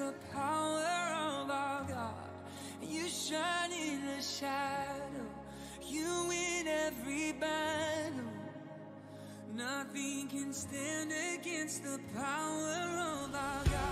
the power of our God. You shine in the shadow. You win every battle. Nothing can stand against the power of our God.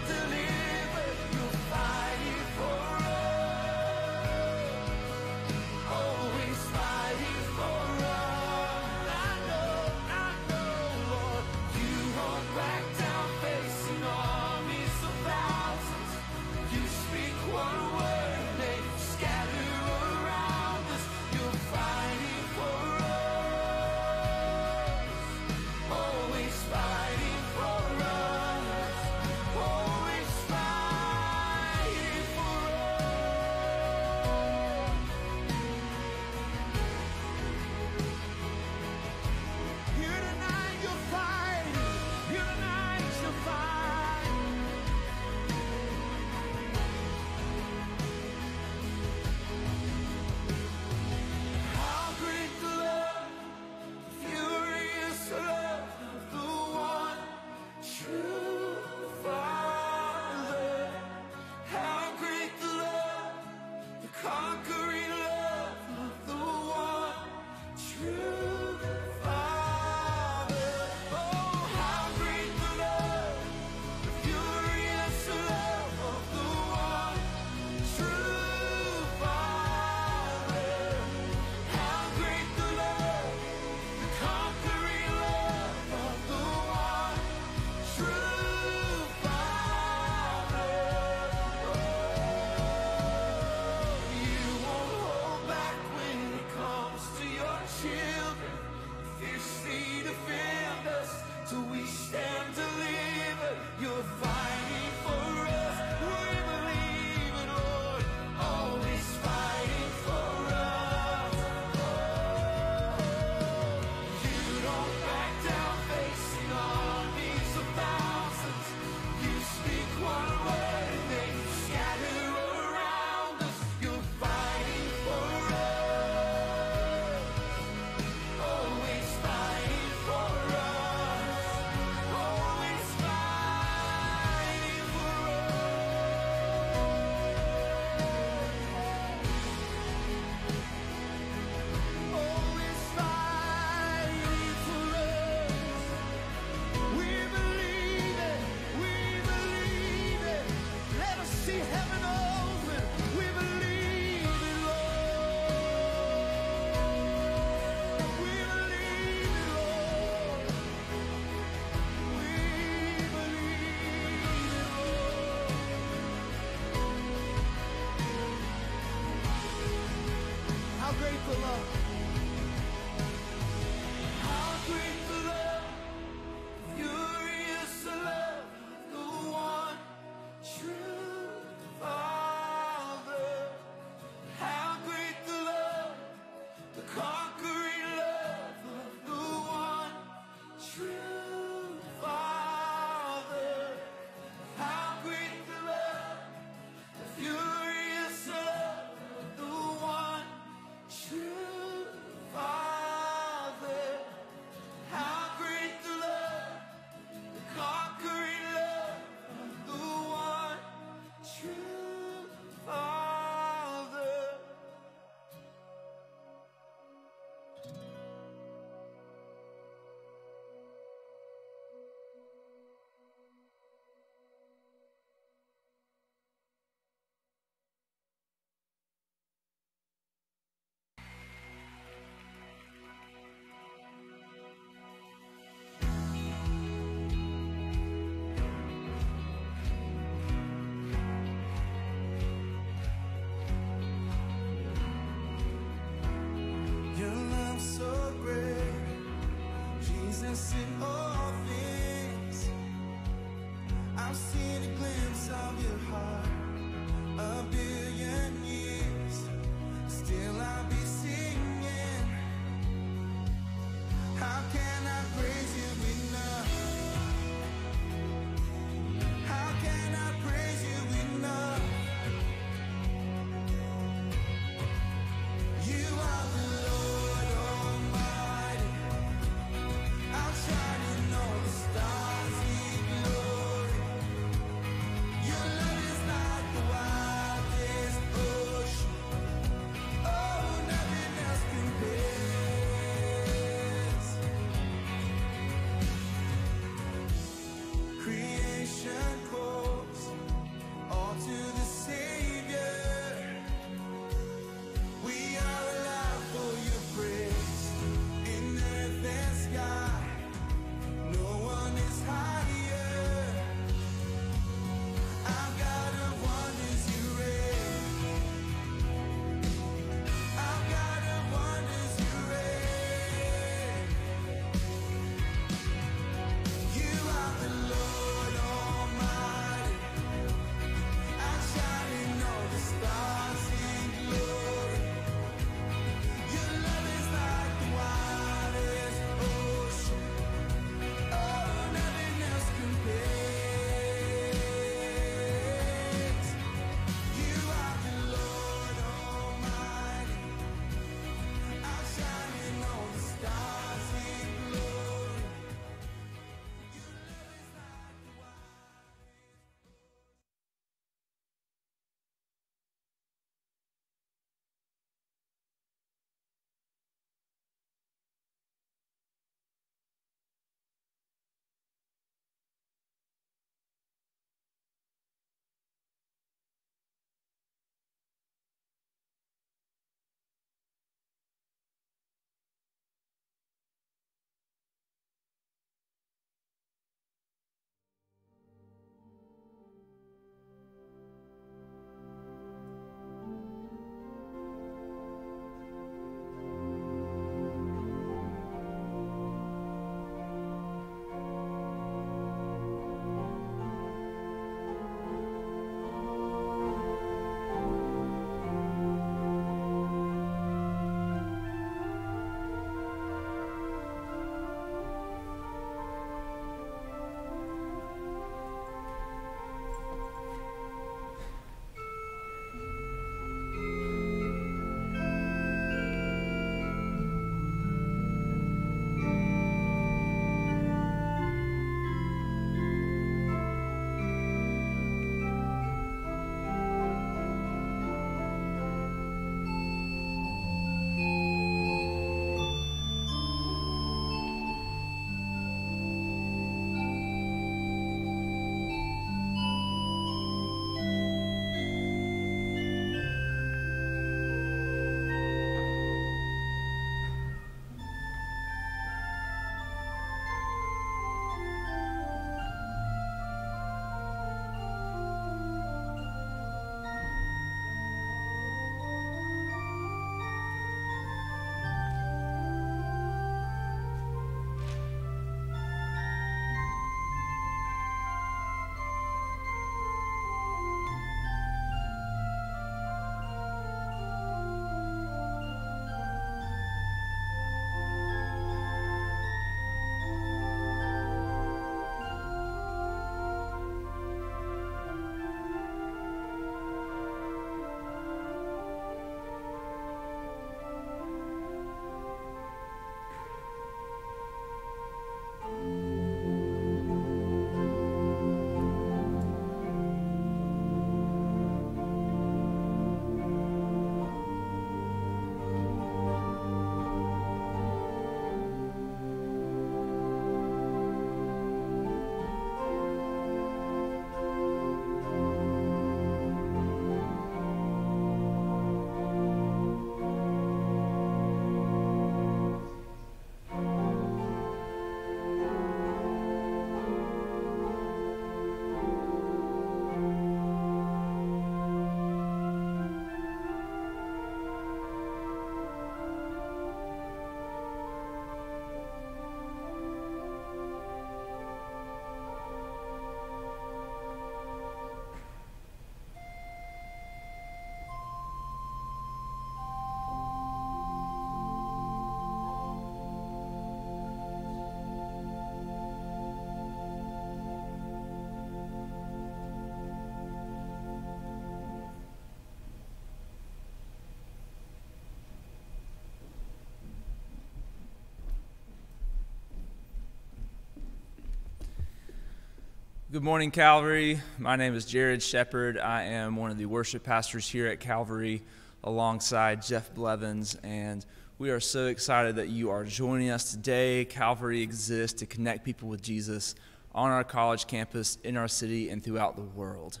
Good morning, Calvary. My name is Jared Shepard. I am one of the worship pastors here at Calvary alongside Jeff Blevins, and we are so excited that you are joining us today. Calvary exists to connect people with Jesus on our college campus, in our city, and throughout the world.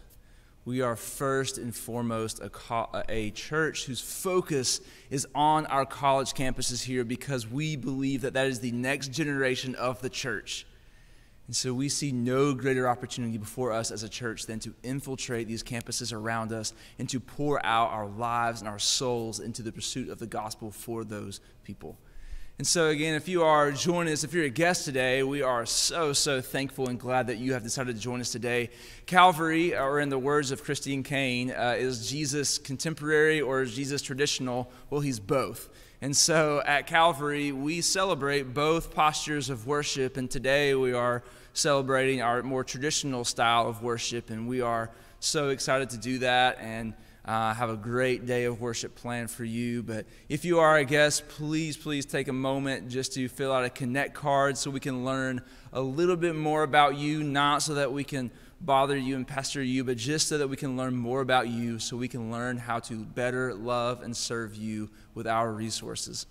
We are first and foremost a, a church whose focus is on our college campuses here because we believe that that is the next generation of the church. And so we see no greater opportunity before us as a church than to infiltrate these campuses around us and to pour out our lives and our souls into the pursuit of the gospel for those people. And so, again, if you are joining us, if you're a guest today, we are so, so thankful and glad that you have decided to join us today. Calvary, or in the words of Christine Kane, uh, is Jesus contemporary or is Jesus traditional? Well, he's both. And so at Calvary, we celebrate both postures of worship, and today we are celebrating our more traditional style of worship, and we are so excited to do that and uh, have a great day of worship planned for you. But if you are a guest, please, please take a moment just to fill out a connect card so we can learn a little bit more about you, not so that we can bother you and pester you, but just so that we can learn more about you, so we can learn how to better love and serve you with our resources.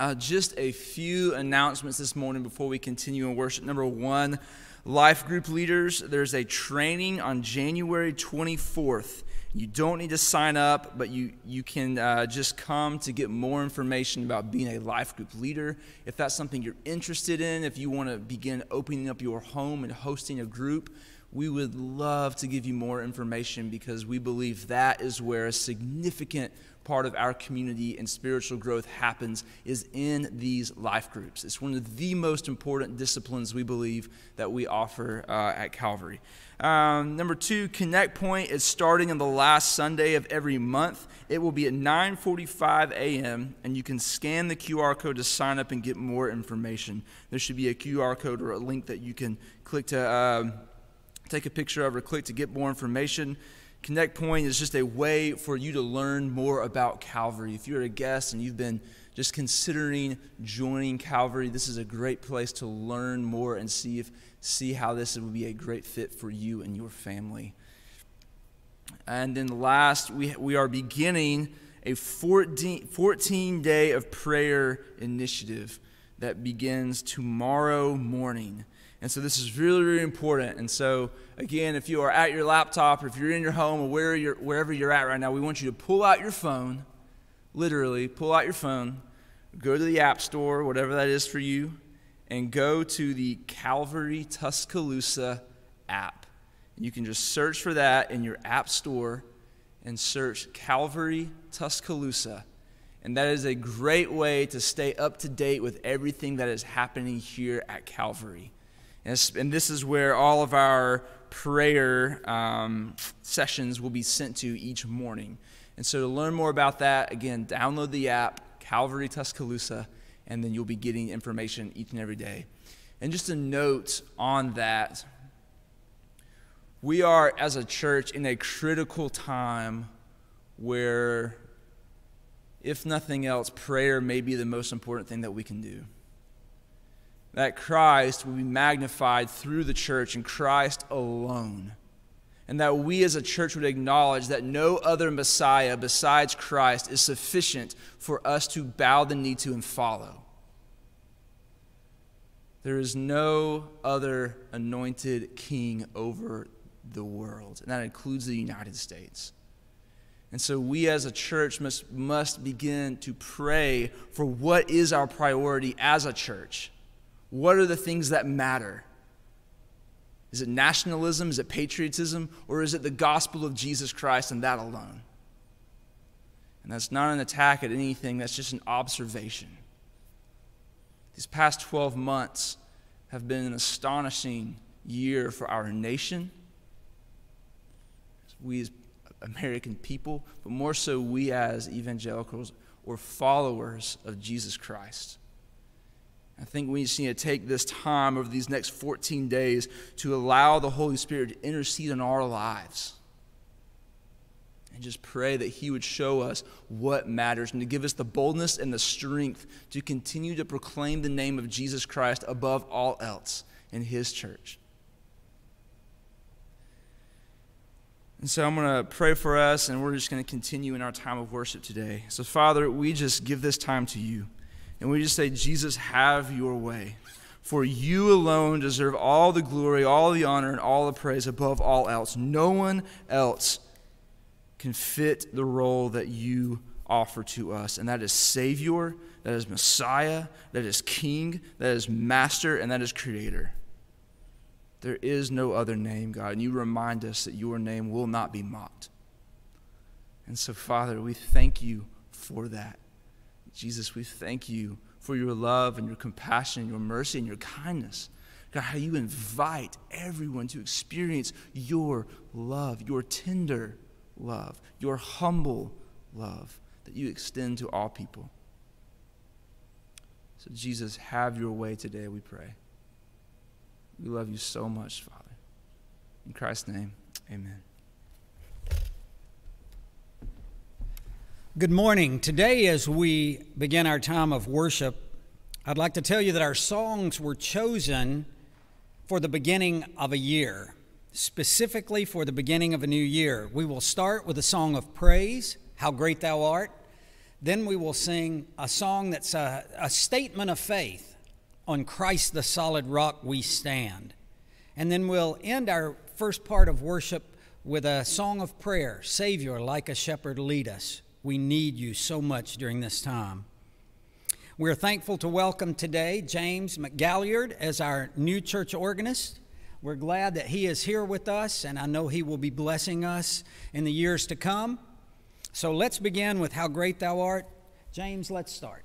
Uh, just a few announcements this morning before we continue in worship. Number one, life group leaders, there's a training on January 24th. You don't need to sign up, but you, you can uh, just come to get more information about being a life group leader. If that's something you're interested in, if you want to begin opening up your home and hosting a group, we would love to give you more information because we believe that is where a significant part of our community and spiritual growth happens is in these life groups. It's one of the most important disciplines we believe that we offer uh, at Calvary. Um, number two, Connect Point is starting on the last Sunday of every month. It will be at 9:45 a.m. and you can scan the QR code to sign up and get more information. There should be a QR code or a link that you can click to uh, take a picture of or click to get more information. Connect Point is just a way for you to learn more about Calvary. If you're a guest and you've been just considering joining Calvary, this is a great place to learn more and see if see how this would be a great fit for you and your family. And then last, we, we are beginning a 14, 14 day of prayer initiative that begins tomorrow morning. And so this is really, really important. And so, again, if you are at your laptop or if you're in your home or where you're, wherever you're at right now, we want you to pull out your phone, literally, pull out your phone, go to the App Store, whatever that is for you, and go to the Calvary Tuscaloosa app. You can just search for that in your App Store and search Calvary Tuscaloosa. And that is a great way to stay up to date with everything that is happening here at Calvary. And, this is where all of our prayer um, sessions will be sent to each morning. And so to learn more about that, again, download the app, Calvary Tuscaloosa, and then you'll be getting information each and every day. And just a note on that we are, as a church, in a critical time where, if nothing else, prayer may be the most important thing that we can do that Christ will be magnified through the church and Christ alone. And that we as a church would acknowledge that no other Messiah besides Christ is sufficient for us to bow the knee to and follow. There is no other anointed king over the world, and that includes the United States. And so we as a church must, must begin to pray for what is our priority as a church. What are the things that matter? Is it nationalism? Is it patriotism? Or is it the gospel of Jesus Christ and that alone? And that's not an attack at anything, that's just an observation. These past 12 months have been an astonishing year for our nation, we as American people, but more so we as evangelicals or followers of Jesus Christ. I think we just need to take this time over these next 14 days to allow the Holy Spirit to intercede in our lives. And just pray that He would show us what matters and to give us the boldness and the strength to continue to proclaim the name of Jesus Christ above all else in His church. And so I'm going to pray for us, and we're just going to continue in our time of worship today. So, Father, we just give this time to you. And we just say, Jesus, have your way. For you alone deserve all the glory, all the honor, and all the praise above all else. No one else can fit the role that you offer to us, and that is Savior, that is Messiah, that is King, that is Master, and that is Creator. There is no other name, God. And you remind us that your name will not be mocked. And so, Father, we thank you for that. Jesus, we thank you for your love and your compassion and your mercy and your kindness. God, how you invite everyone to experience your love, your tender love, your humble love that you extend to all people. So, Jesus, have your way today, we pray. We love you so much, Father. In Christ's name, amen. Good morning. Today, as we begin our time of worship, I'd like to tell you that our songs were chosen for the beginning of a year, specifically for the beginning of a new year. We will start with a song of praise, How Great Thou Art. Then we will sing a song that's a, a statement of faith on Christ the solid rock we stand. And then we'll end our first part of worship with a song of prayer Savior, like a shepherd, lead us. We need you so much during this time. We're thankful to welcome today James McGalliard as our new church organist. We're glad that he is here with us, and I know he will be blessing us in the years to come. So let's begin with How Great Thou Art. James, let's start.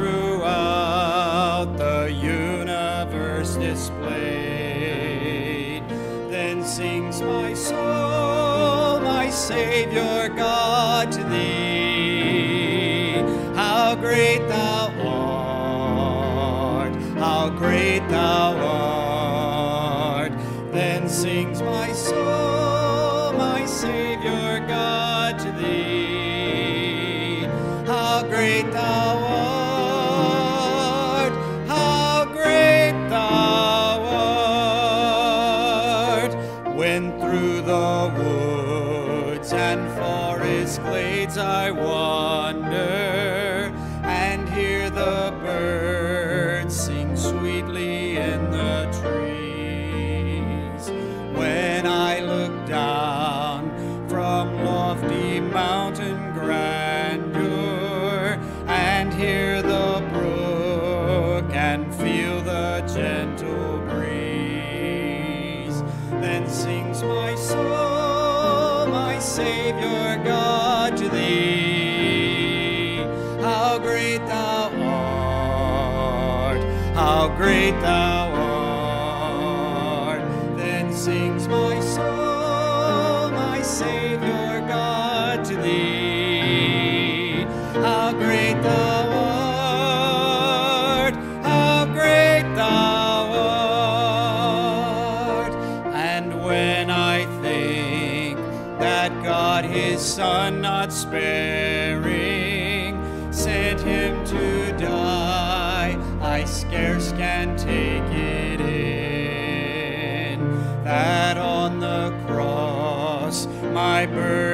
Savior my burden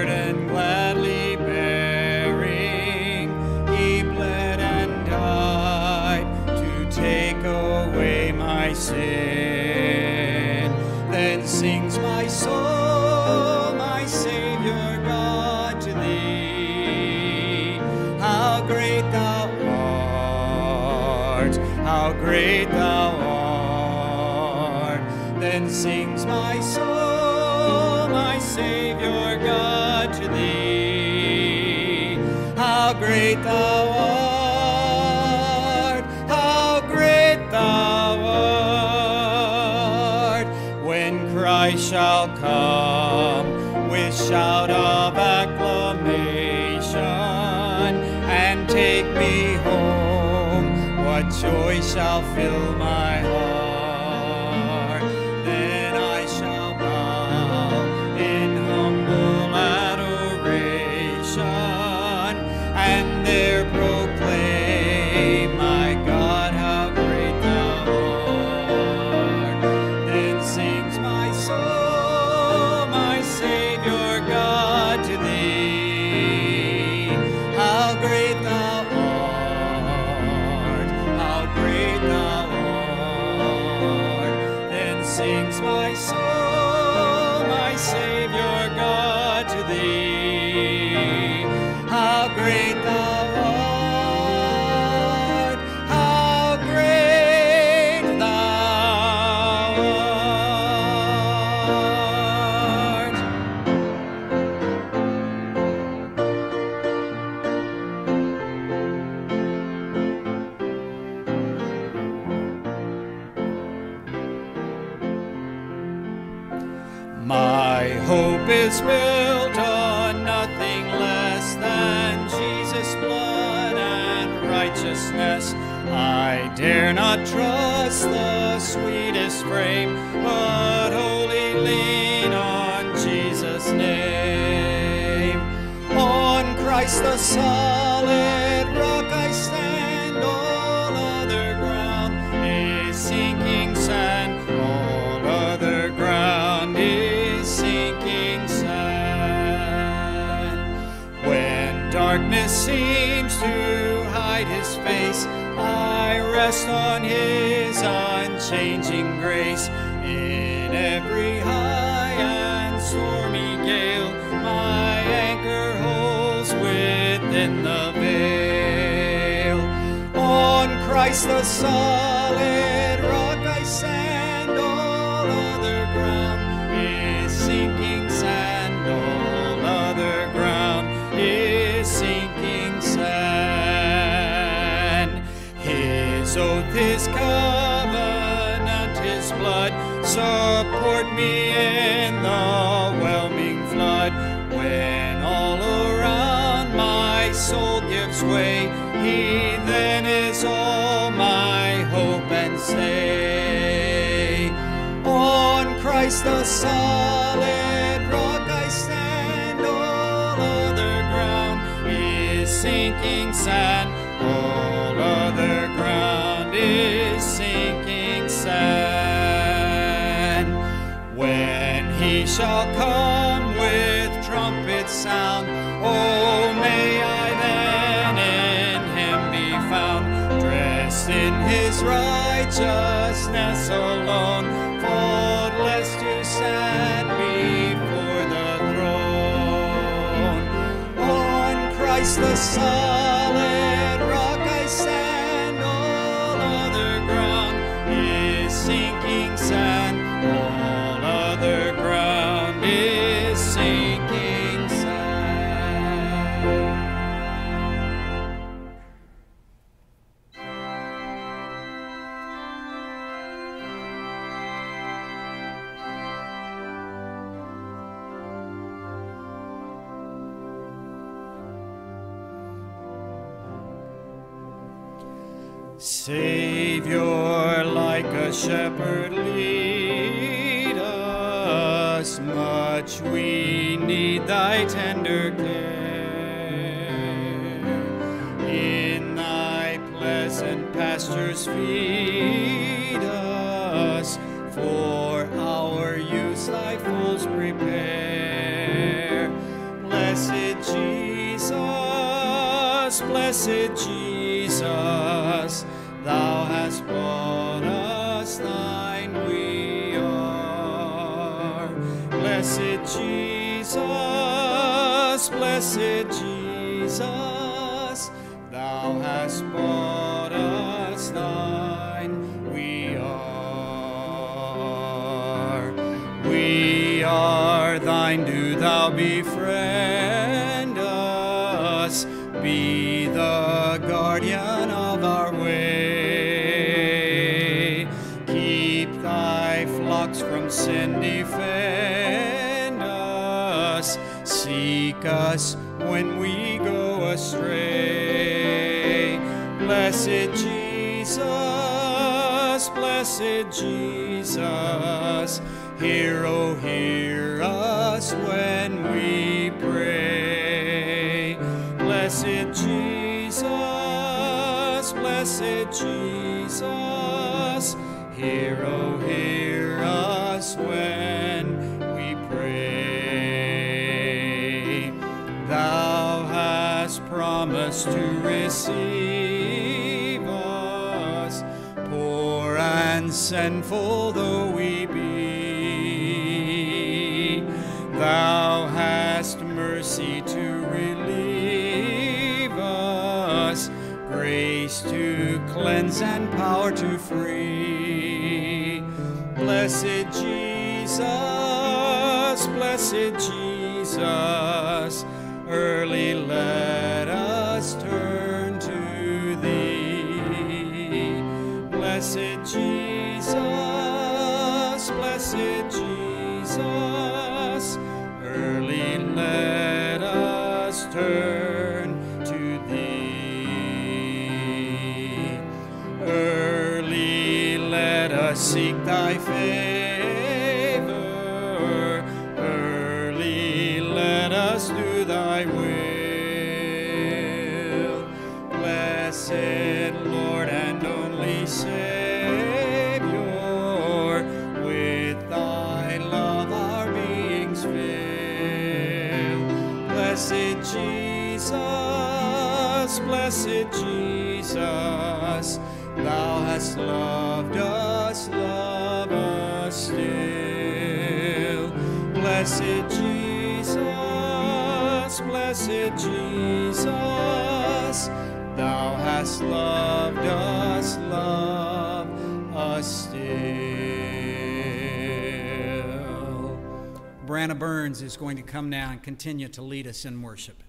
shall fill my sweetest frame, but wholly lean on Jesus' name. On Christ the solid rock I stand, all other ground is sinking sand. All other ground is sinking sand. When darkness seems to rest on his unchanging grace. In every high and stormy gale, my anchor holds within the veil. On Christ the solid His covenant, his blood support me in the whelming flood. When all around my soul gives way, he then is all my hope and stay. On Christ the solid rock I stand, all other ground is sinking sand, shall come with trumpet sound, oh may I then in him be found, dressed in his righteousness alone, faultless to stand before the throne. On Christ the solid Savior, like a shepherd, lead us. Much we need thy tender care. In thy pleasant pastures feed us. For our use thy fools prepare. Blessed Jesus, blessed Jesus, Hear, oh, hear us when we pray. Blessed Jesus, blessed Jesus, hear, oh, hear us when we pray. Thou hast promised to receive us, poor and send grace to cleanse and power to free. Blessed Jesus, blessed Jesus, early let Love us, love us still. Blessed Jesus, blessed Jesus, thou hast loved us, love us still. Branna Burns is going to come now and continue to lead us in worship.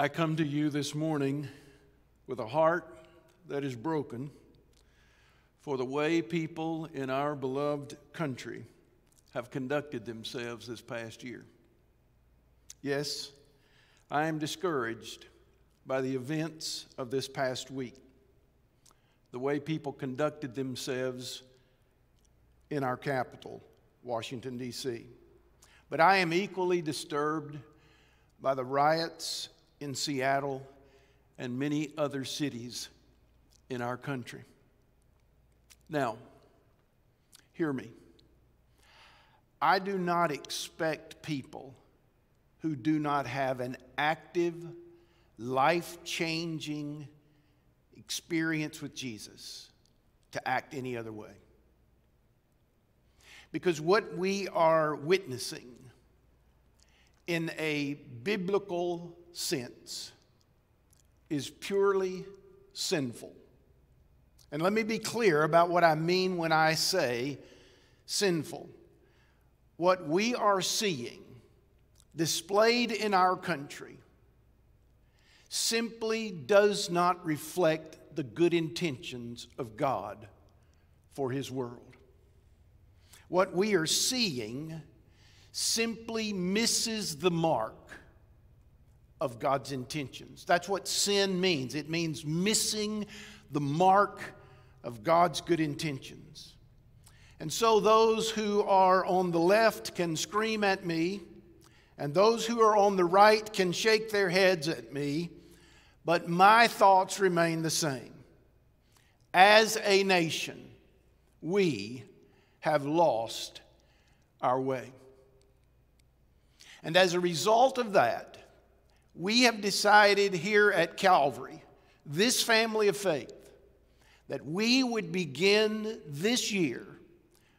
I come to you this morning with a heart that is broken for the way people in our beloved country have conducted themselves this past year. Yes, I am discouraged by the events of this past week, the way people conducted themselves in our capital, Washington, D.C. But I am equally disturbed by the riots in Seattle and many other cities in our country. Now, hear me. I do not expect people who do not have an active, life changing experience with Jesus to act any other way. Because what we are witnessing in a biblical sense is purely sinful. And let me be clear about what I mean when I say sinful. What we are seeing displayed in our country simply does not reflect the good intentions of God for His world. What we are seeing simply misses the mark of God's intentions. That's what sin means. It means missing the mark of God's good intentions. And so those who are on the left can scream at me, and those who are on the right can shake their heads at me, but my thoughts remain the same. As a nation, we have lost our way. And as a result of that, we have decided here at Calvary, this family of faith, that we would begin this year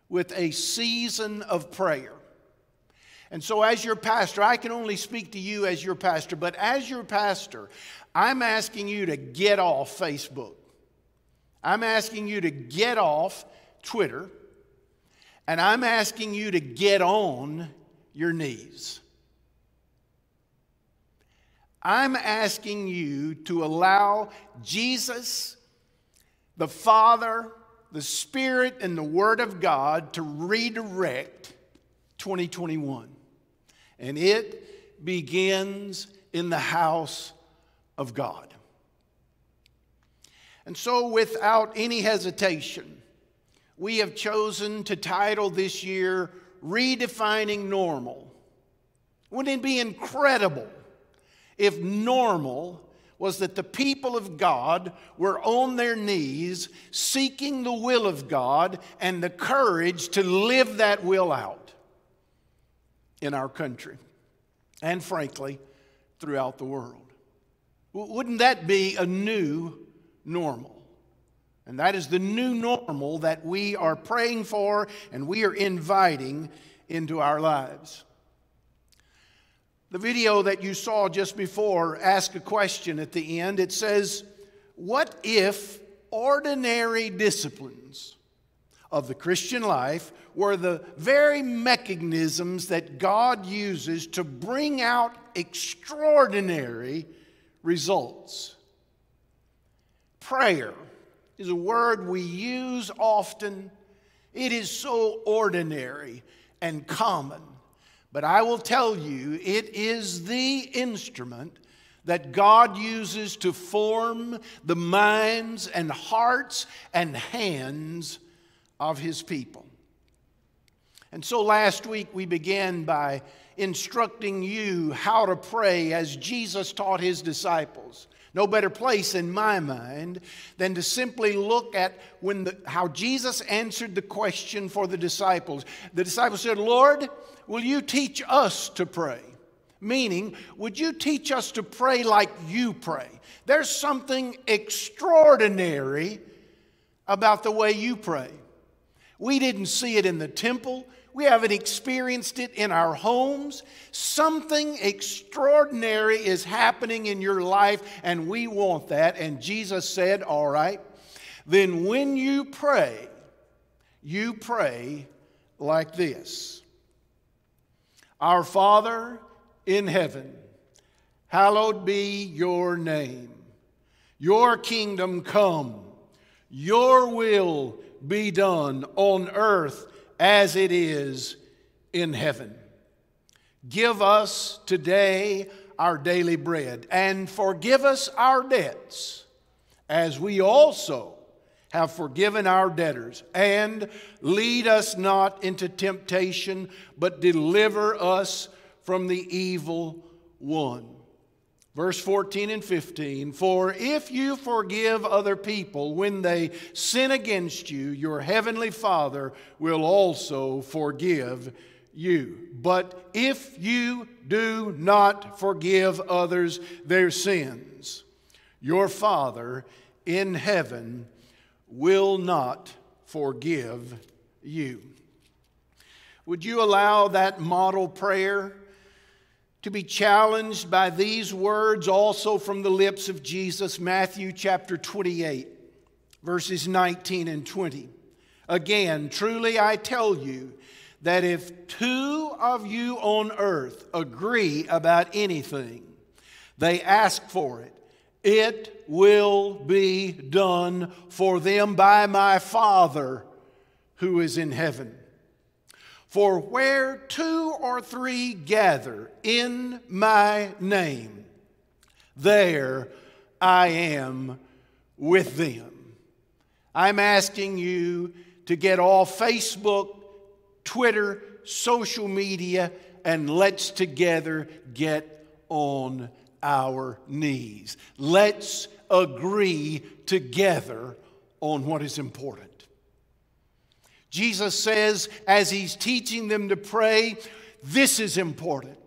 with a season of prayer. And so, as your pastor, I can only speak to you as your pastor, but as your pastor, I'm asking you to get off Facebook. I'm asking you to get off Twitter. And I'm asking you to get on your knees. I'm asking you to allow Jesus, the Father, the Spirit, and the Word of God to redirect 2021. And it begins in the house of God. And so, without any hesitation, we have chosen to title this year Redefining Normal. Wouldn't it be incredible if normal was that the people of God were on their knees seeking the will of God and the courage to live that will out in our country and, frankly, throughout the world. Wouldn't that be a new normal? And that is the new normal that we are praying for and we are inviting into our lives. The video that you saw just before asked a question at the end. It says, What if ordinary disciplines of the Christian life were the very mechanisms that God uses to bring out extraordinary results? Prayer is a word we use often. It is so ordinary and common. But I will tell you, it is the instrument that God uses to form the minds and hearts and hands of His people. And so last week we began by instructing you how to pray as Jesus taught His disciples. No better place in my mind than to simply look at when the, how Jesus answered the question for the disciples. The disciples said, Lord, will you teach us to pray? Meaning, would you teach us to pray like you pray? There's something extraordinary about the way you pray. We didn't see it in the temple. We haven't experienced it in our homes. Something extraordinary is happening in your life, and we want that. And Jesus said, All right, then when you pray, you pray like this Our Father in heaven, hallowed be your name. Your kingdom come, your will be done on earth as it is in heaven. Give us today our daily bread, and forgive us our debts, as we also have forgiven our debtors. And lead us not into temptation, but deliver us from the evil one. Verse 14 and 15 For if you forgive other people when they sin against you, your heavenly Father will also forgive you. But if you do not forgive others their sins, your Father in heaven will not forgive you. Would you allow that model prayer? to be challenged by these words also from the lips of Jesus, Matthew chapter 28, verses 19 and 20. Again, truly I tell you that if two of you on earth agree about anything, they ask for it, it will be done for them by my Father who is in heaven. For where two or three gather in my name, there I am with them. I'm asking you to get off Facebook, Twitter, social media, and let's together get on our knees. Let's agree together on what is important. Jesus says, as he's teaching them to pray, this is important.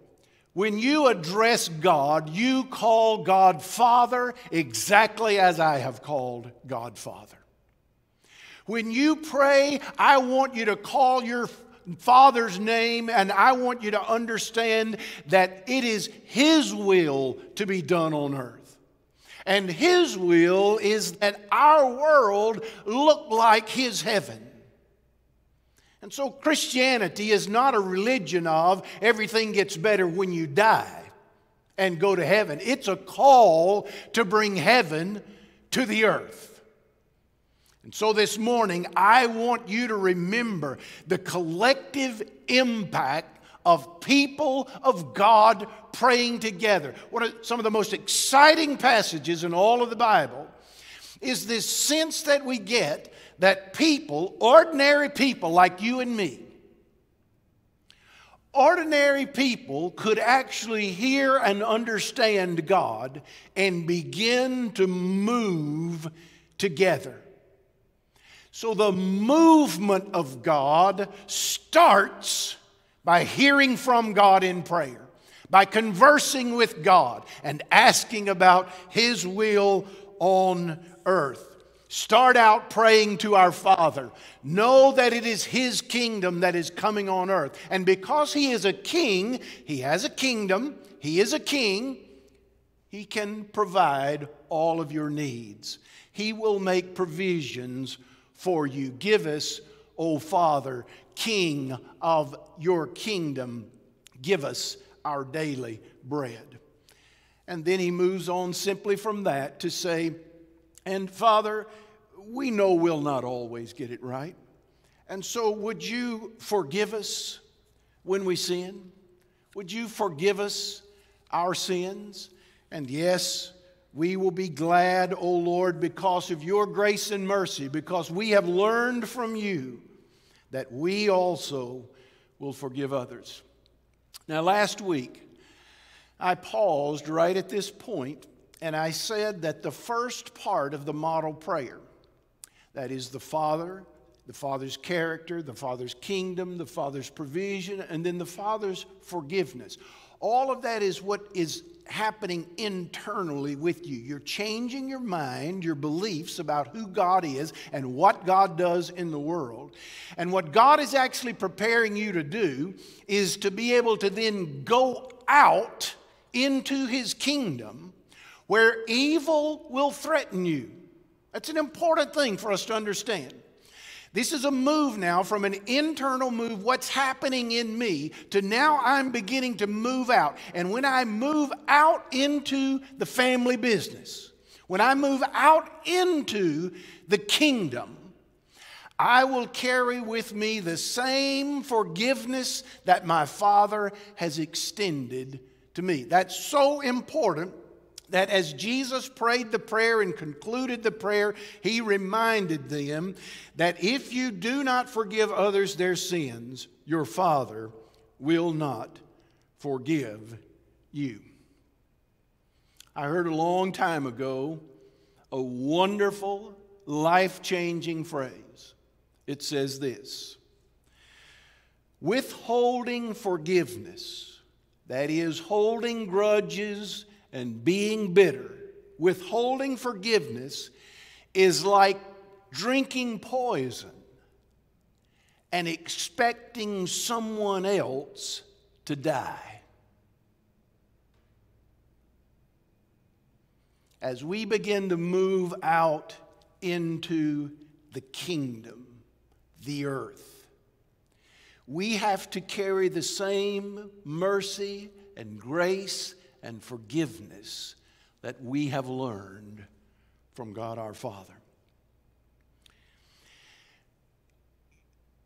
When you address God, you call God Father exactly as I have called God Father. When you pray, I want you to call your Father's name, and I want you to understand that it is His will to be done on earth. And His will is that our world look like His heaven. And so Christianity is not a religion of everything gets better when you die and go to heaven. It's a call to bring heaven to the earth. And so this morning, I want you to remember the collective impact of people of God praying together. One of some of the most exciting passages in all of the Bible is this sense that we get that people, ordinary people like you and me, ordinary people could actually hear and understand God and begin to move together. So the movement of God starts by hearing from God in prayer, by conversing with God and asking about His will on earth. Start out praying to our Father. Know that it is His kingdom that is coming on earth. And because He is a king, He has a kingdom, He is a king, He can provide all of your needs. He will make provisions for you. Give us, O Father, King of your kingdom, give us our daily bread. And then he moves on simply from that to say, and Father, we know we'll not always get it right. And so, would you forgive us when we sin? Would you forgive us our sins? And yes, we will be glad, O Lord, because of your grace and mercy, because we have learned from you that we also will forgive others. Now, last week, I paused right at this point and I said that the first part of the model prayer, that is the Father, the Father's character, the Father's kingdom, the Father's provision, and then the Father's forgiveness. All of that is what is happening internally with you. You're changing your mind, your beliefs about who God is and what God does in the world. And what God is actually preparing you to do is to be able to then go out into His kingdom where evil will threaten you. That's an important thing for us to understand. This is a move now from an internal move, what's happening in me, to now I'm beginning to move out. And when I move out into the family business, when I move out into the kingdom, I will carry with me the same forgiveness that my Father has extended to me. That's so important that as Jesus prayed the prayer and concluded the prayer, he reminded them that if you do not forgive others their sins, your Father will not forgive you. I heard a long time ago a wonderful, life changing phrase. It says this Withholding forgiveness, that is, holding grudges and being bitter, withholding forgiveness, is like drinking poison and expecting someone else to die. As we begin to move out into the kingdom, the earth, we have to carry the same mercy and grace and forgiveness that we have learned from God our Father.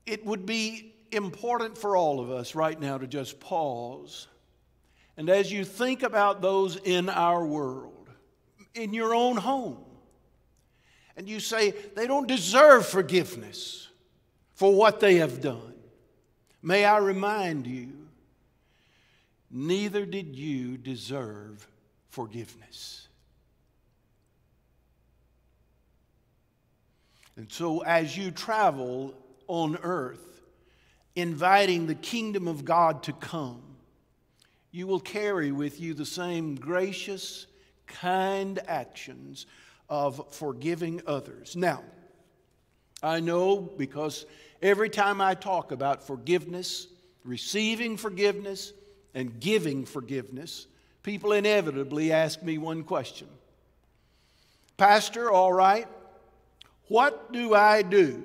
It would be important for all of us right now to just pause. And as you think about those in our world, in your own home, and you say they don't deserve forgiveness for what they have done, may I remind you neither did you deserve forgiveness. And so, as you travel on earth, inviting the kingdom of God to come, you will carry with you the same gracious, kind actions of forgiving others. Now, I know because every time I talk about forgiveness, receiving forgiveness, and giving forgiveness, people inevitably ask me one question Pastor, all right, what do I do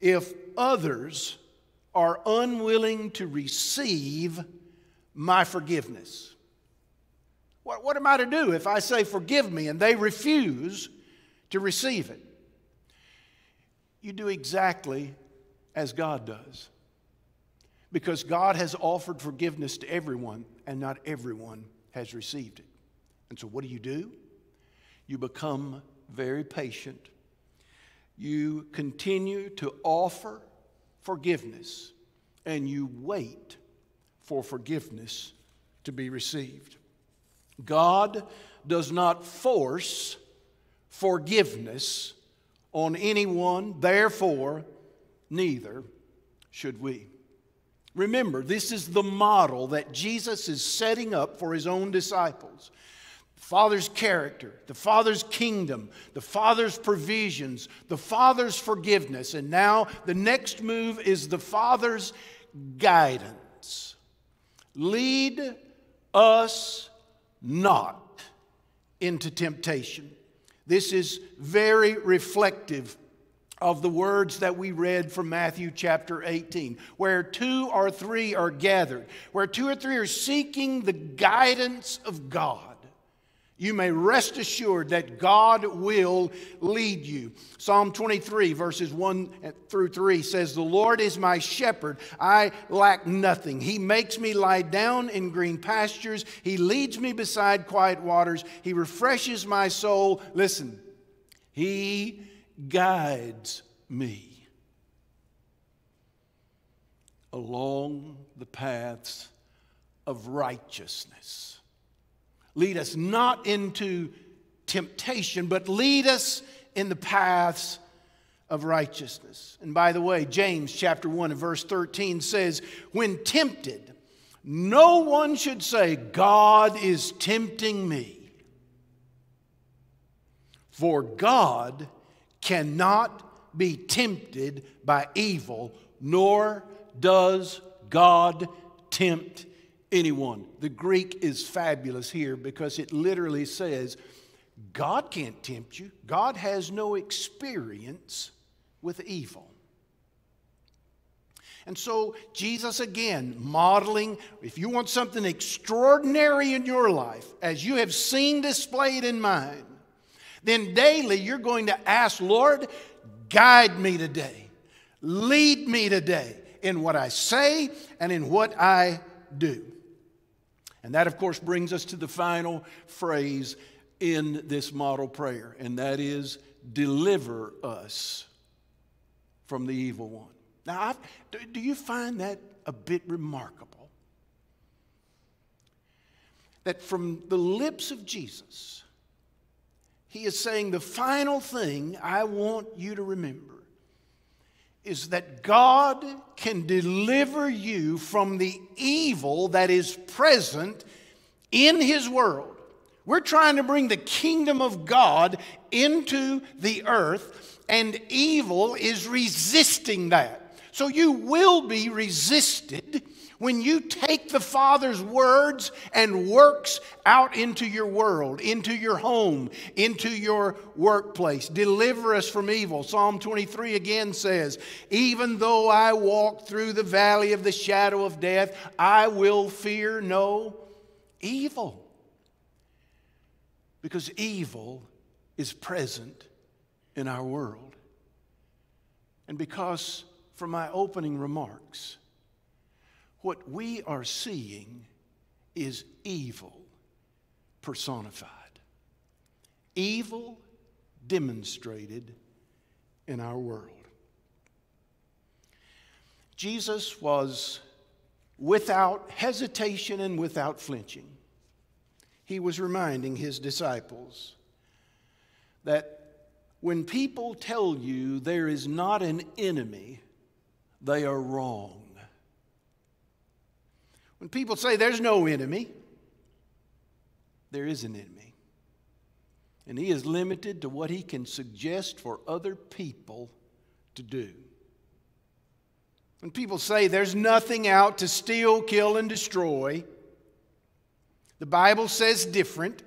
if others are unwilling to receive my forgiveness? What, what am I to do if I say, Forgive me, and they refuse to receive it? You do exactly as God does because God has offered forgiveness to everyone, and not everyone has received it. And so, what do you do? You become very patient. You continue to offer forgiveness, and you wait for forgiveness to be received. God does not force forgiveness on anyone, therefore, neither should we. Remember, this is the model that Jesus is setting up for his own disciples. The Father's character, the Father's kingdom, the Father's provisions, the Father's forgiveness. And now the next move is the Father's guidance. Lead us not into temptation. This is very reflective of the words that we read from Matthew chapter 18, where two or three are gathered, where two or three are seeking the guidance of God. You may rest assured that God will lead you. Psalm 23, verses 1 through 3 says, The Lord is my shepherd. I lack nothing. He makes me lie down in green pastures. He leads me beside quiet waters. He refreshes my soul. Listen, He guides me along the paths of righteousness Lead us not into temptation, but lead us in the paths of righteousness. And by the way, James chapter 1 and verse 13 says, When tempted, no one should say, God is tempting me. For God cannot be tempted by evil, nor does God tempt anyone. The Greek is fabulous here because it literally says, God can't tempt you. God has no experience with evil. And so, Jesus again modeling if you want something extraordinary in your life, as you have seen displayed in mine, then daily you're going to ask, Lord, guide me today, lead me today in what I say and in what I do. And that, of course, brings us to the final phrase in this model prayer, and that is deliver us from the evil one. Now, I've, do you find that a bit remarkable? That from the lips of Jesus, he is saying the final thing I want you to remember is that God can deliver you from the evil that is present in His world. We're trying to bring the kingdom of God into the earth, and evil is resisting that. So you will be resisted when you take the Father's words and works out into your world, into your home, into your workplace, deliver us from evil. Psalm 23 again says, Even though I walk through the valley of the shadow of death, I will fear no evil. Because evil is present in our world. And because, from my opening remarks, what we are seeing is evil personified, evil demonstrated in our world. Jesus was without hesitation and without flinching. He was reminding his disciples that when people tell you there is not an enemy, they are wrong. When people say there's no enemy, there is an enemy. And he is limited to what he can suggest for other people to do. When people say there's nothing out to steal, kill, and destroy, the Bible says different. It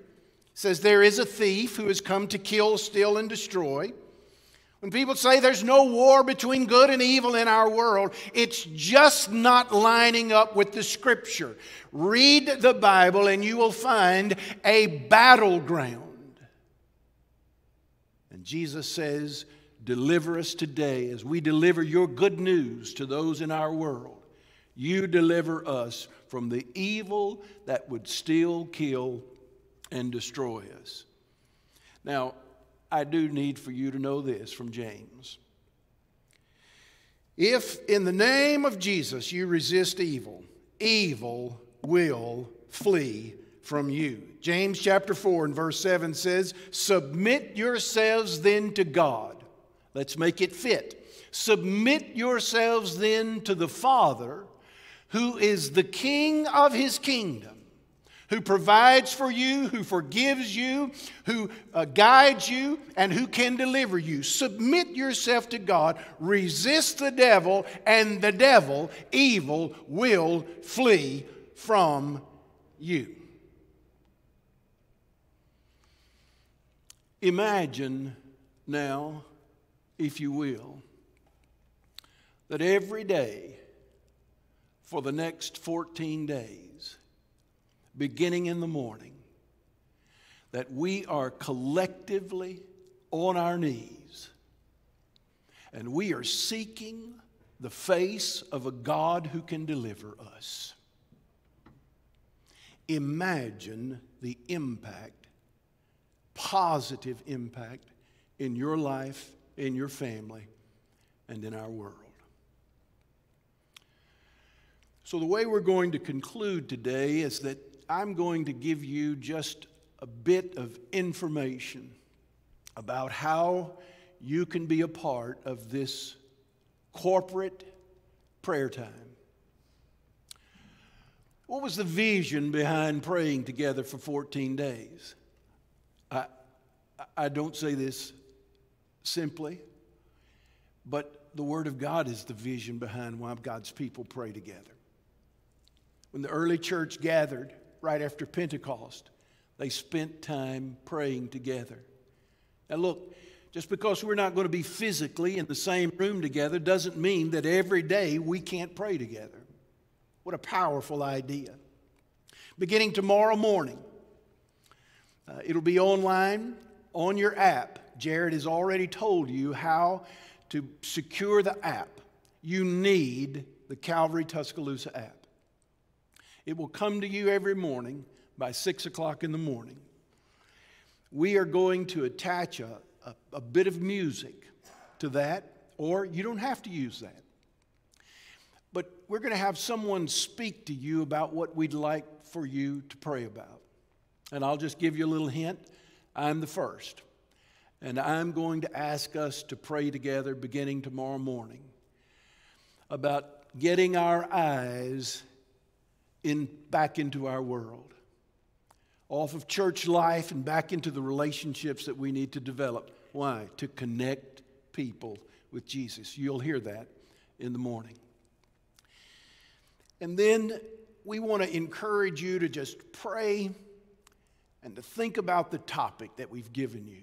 says there is a thief who has come to kill, steal, and destroy. When people say there's no war between good and evil in our world, it's just not lining up with the scripture. Read the Bible and you will find a battleground. And Jesus says, Deliver us today as we deliver your good news to those in our world. You deliver us from the evil that would steal, kill, and destroy us. Now, I do need for you to know this from James. If in the name of Jesus you resist evil, evil will flee from you. James chapter 4 and verse 7 says, Submit yourselves then to God. Let's make it fit. Submit yourselves then to the Father, who is the King of his kingdom who provides for you, who forgives you, who uh, guides you, and who can deliver you. Submit yourself to God, resist the devil, and the devil, evil, will flee from you. Imagine now, if you will, that every day for the next 14 days, beginning in the morning, that we are collectively on our knees and we are seeking the face of a God who can deliver us. Imagine the impact, positive impact in your life, in your family, and in our world. So, the way we're going to conclude today is that I'm going to give you just a bit of information about how you can be a part of this corporate prayer time. What was the vision behind praying together for 14 days? I, I don't say this simply, but the Word of God is the vision behind why God's people pray together. When the early church gathered right after Pentecost, they spent time praying together. Now, look, just because we're not going to be physically in the same room together doesn't mean that every day we can't pray together. What a powerful idea. Beginning tomorrow morning, uh, it'll be online on your app. Jared has already told you how to secure the app. You need the Calvary Tuscaloosa app. It will come to you every morning by 6 o'clock in the morning. We are going to attach a, a, a bit of music to that, or you don't have to use that. But we're going to have someone speak to you about what we'd like for you to pray about. And I'll just give you a little hint. I'm the first. And I'm going to ask us to pray together beginning tomorrow morning about getting our eyes in, back into our world, off of church life and back into the relationships that we need to develop. Why? To connect people with Jesus. You'll hear that in the morning. And then we want to encourage you to just pray and to think about the topic that we've given you.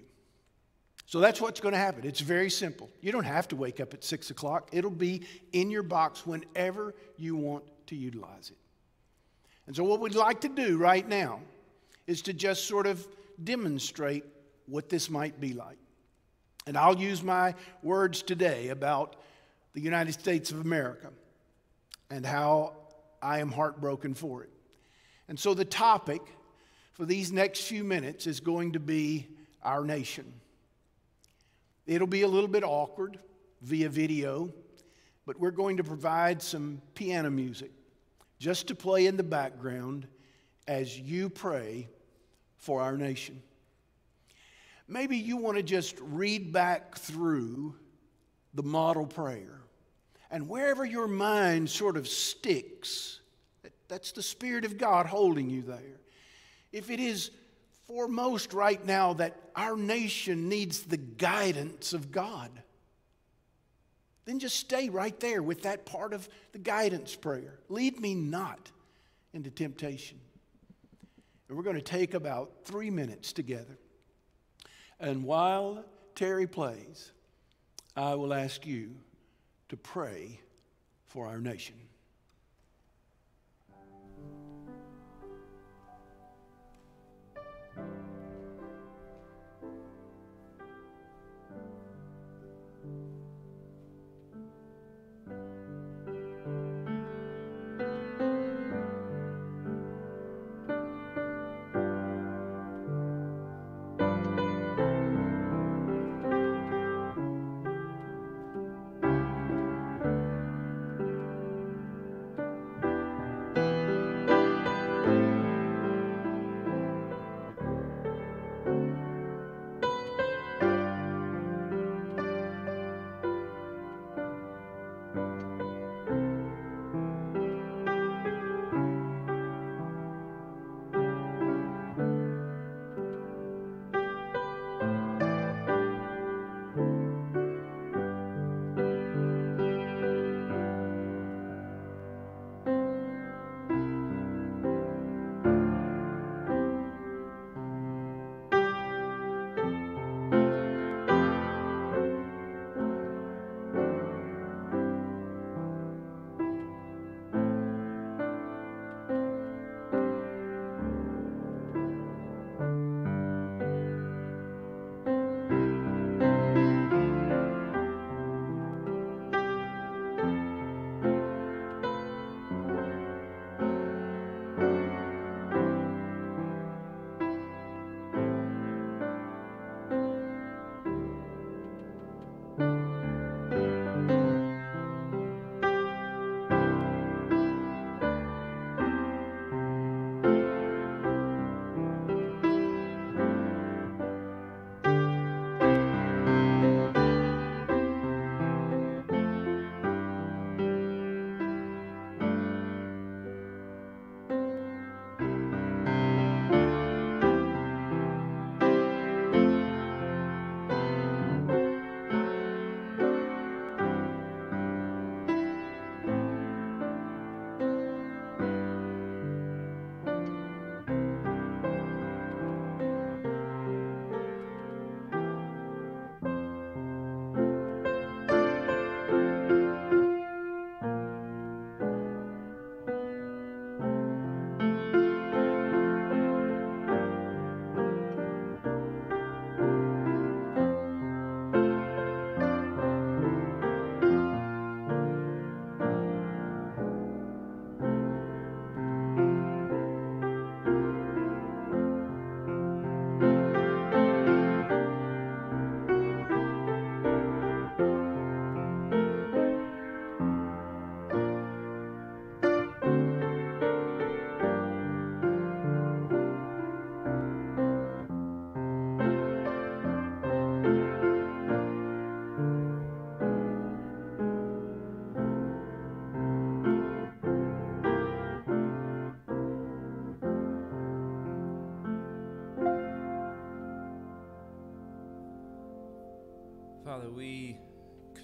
So that's what's going to happen. It's very simple. You don't have to wake up at 6 o'clock, it'll be in your box whenever you want to utilize it. And so, what we'd like to do right now is to just sort of demonstrate what this might be like. And I'll use my words today about the United States of America and how I am heartbroken for it. And so, the topic for these next few minutes is going to be our nation. It'll be a little bit awkward via video, but we're going to provide some piano music just to play in the background as you pray for our nation. Maybe you want to just read back through the model prayer. And wherever your mind sort of sticks, that's the Spirit of God holding you there. If it is foremost right now that our nation needs the guidance of God, then just stay right there with that part of the guidance prayer. Lead me not into temptation. And we're going to take about three minutes together. And while Terry plays, I will ask you to pray for our nation.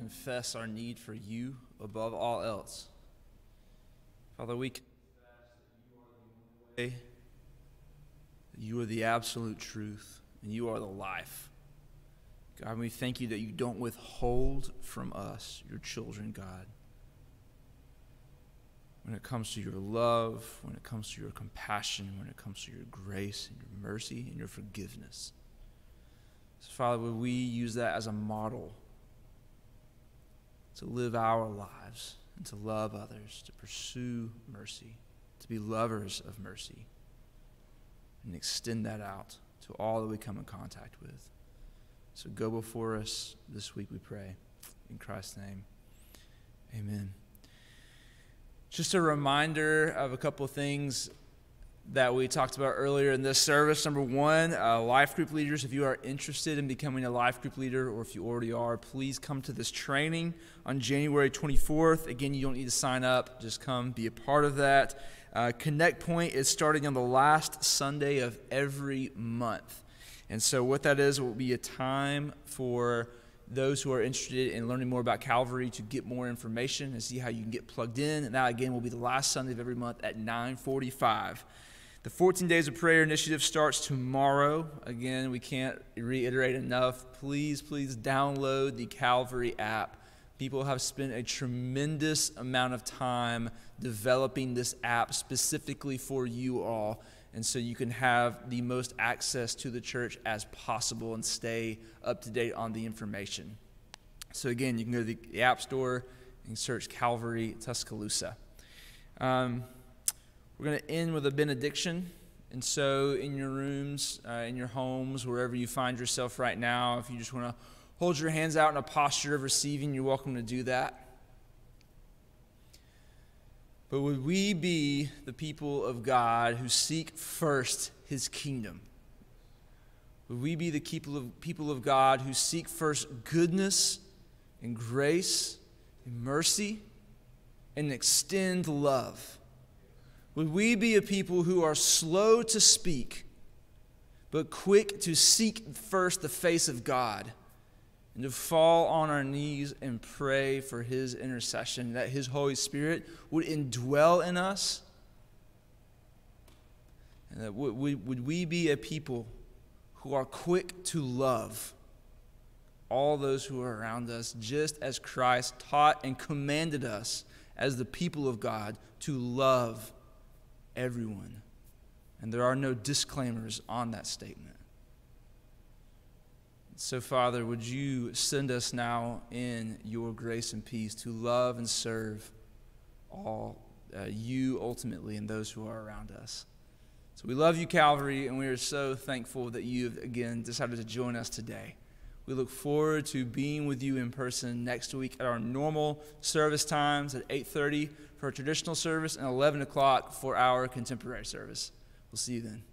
Confess our need for you above all else. Father, we confess that you are the way, you are the absolute truth, and you are the life. God, we thank you that you don't withhold from us, your children, God. When it comes to your love, when it comes to your compassion, when it comes to your grace and your mercy and your forgiveness. So, Father, would we use that as a model to live our lives and to love others, to pursue mercy, to be lovers of mercy, and extend that out to all that we come in contact with. So go before us this week, we pray. In Christ's name, amen. Just a reminder of a couple of things that we talked about earlier in this service. Number one, uh, life group leaders. If you are interested in becoming a life group leader, or if you already are, please come to this training on January 24th. Again, you don't need to sign up, just come be a part of that. Uh, Connect Point is starting on the last Sunday of every month. And so, what that is, will be a time for those who are interested in learning more about Calvary to get more information and see how you can get plugged in. And that again will be the last Sunday of every month at 945. The 14 Days of Prayer initiative starts tomorrow. Again, we can't reiterate enough. Please, please download the Calvary app. People have spent a tremendous amount of time developing this app specifically for you all and so you can have the most access to the church as possible and stay up to date on the information. So, again, you can go to the, App Store and search Calvary Tuscaloosa. Um, we're going to end with a benediction. And so, in your rooms, uh, in your homes, wherever you find yourself right now, if you just want to hold your hands out in a posture of receiving, you're welcome to do that. But would we be the people of God who seek first his kingdom? Would we be the people of, people of God who seek first goodness and grace and mercy and extend love? Would we be a people who are slow to speak, but quick to seek first the face of God? and to fall on our knees and pray for His intercession, that His Holy Spirit would indwell in us. And that would we, would we be a people who are quick to love all those who are around us, just as Christ taught and commanded us as the people of God to love everyone. And there are no disclaimers on that statement. So, Father, would you send us now in your grace and peace to love and serve all uh, you ultimately and those who are around us. So, we love you, Calvary, and we are so thankful that you've again decided to join us today. We look forward to being with you in person next week at our normal service times at 8:30 for a traditional service and 11 o'clock for our contemporary service. We'll see you then.